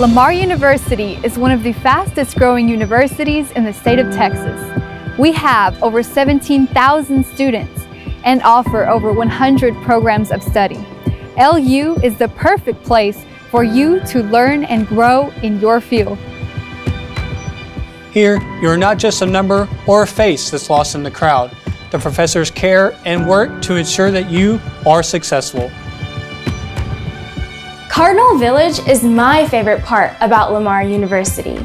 Lamar University is one of the fastest growing universities in the state of Texas. We have over 17,000 students and offer over 100 programs of study. LU is the perfect place for you to learn and grow in your field. Here, you are not just a number or a face that's lost in the crowd. The professors care and work to ensure that you are successful. Cardinal Village is my favorite part about Lamar University.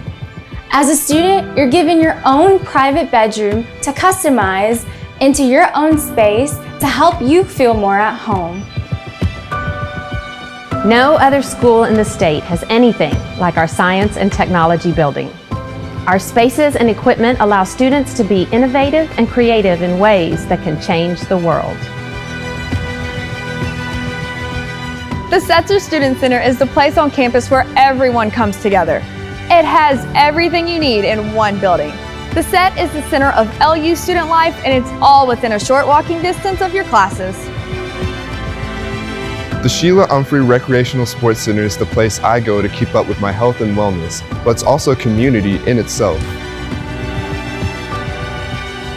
As a student, you're given your own private bedroom to customize into your own space to help you feel more at home. No other school in the state has anything like our science and technology building. Our spaces and equipment allow students to be innovative and creative in ways that can change the world. The Setzer Student Center is the place on campus where everyone comes together. It has everything you need in one building. The SET is the center of LU student life and it's all within a short walking distance of your classes. The Sheila Umphrey Recreational Sports Center is the place I go to keep up with my health and wellness, but it's also a community in itself.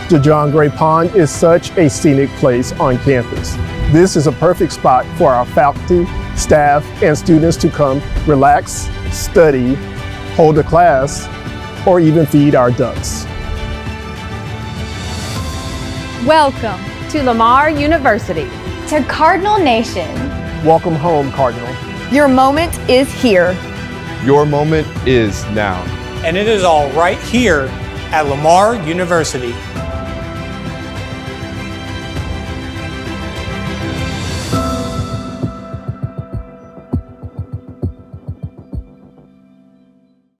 The John Gray Pond is such a scenic place on campus. This is a perfect spot for our faculty, staff, and students to come relax, study, hold a class, or even feed our ducks. Welcome to Lamar University. To Cardinal Nation. Welcome home, Cardinal. Your moment is here. Your moment is now. And it is all right here at Lamar University.